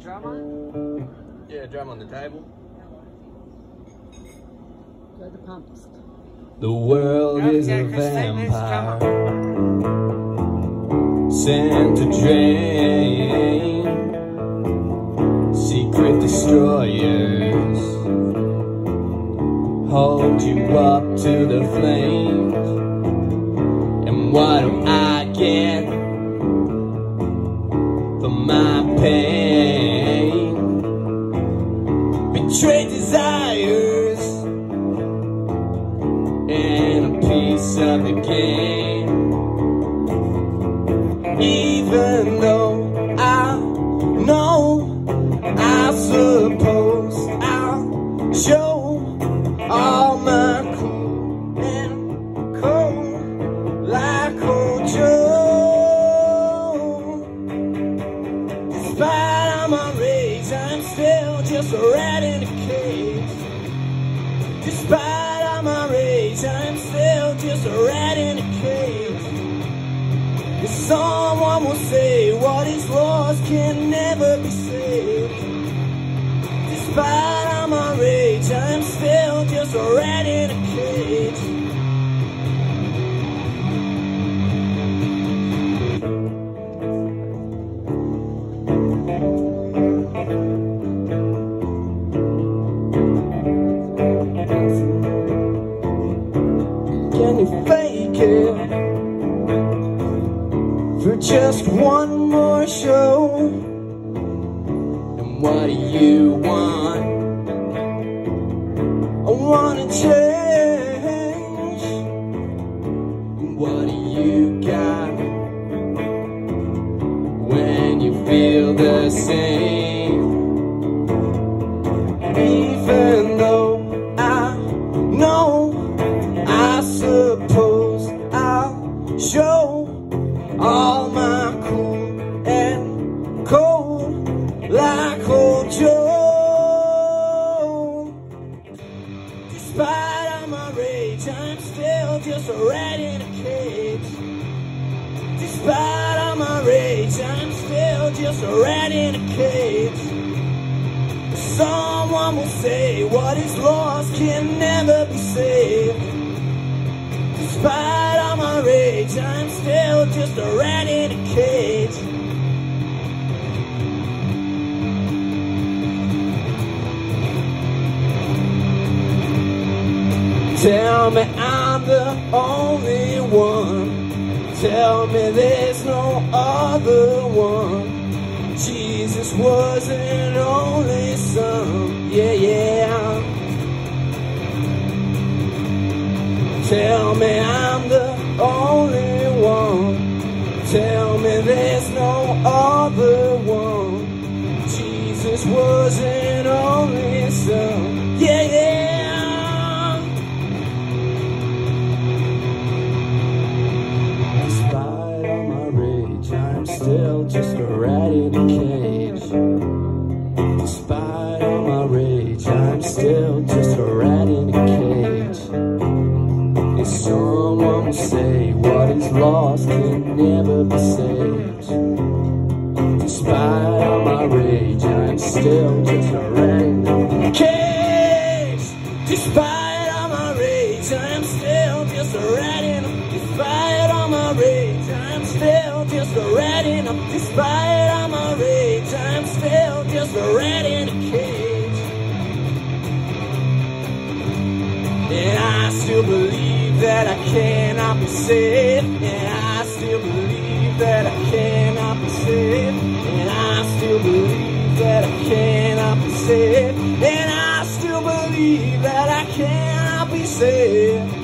drum on? Yeah, drum on the table. Go the pumps. The world is Yeah, a Chris, take this, come vampire sent to drain secret destroyers hold you up to the flames and what do I get for my pain betrayed desires and a piece of the game. Even though I know I suppose I'll show all my cool and cold like old Job. Despite rage, I'm still just a rat in a cage. Despite all my rage, I'm still just a rat in a cage. If someone will say what is lost can never be saved. For just one more show? And what do you want? I wanna change. And what do you got when you feel the same? I'm still just a rat in a cage. Despite all my rage, I'm still just a rat in a cage. Someone will say what is lost can never be saved. Despite all my rage, I'm still just a rat in a cage. Tell me I'm the only one. Tell me there's no other one. Jesus was an only son. Yeah, yeah. Tell me I'm the only one. Tell me there's no other one. Jesus was an only rat in a cage. Despite all my rage, I'm still just a rat in a cage. If someone will say what is lost can never be saved. Despite all my rage, I'm still just a rat in a cage. Despite rat in a Despite all my rage, I'm still just a rat in a cage. And I still believe that I cannot be saved. And I still believe that I cannot be saved. And I still believe that I cannot be saved. And I still believe that I cannot be saved.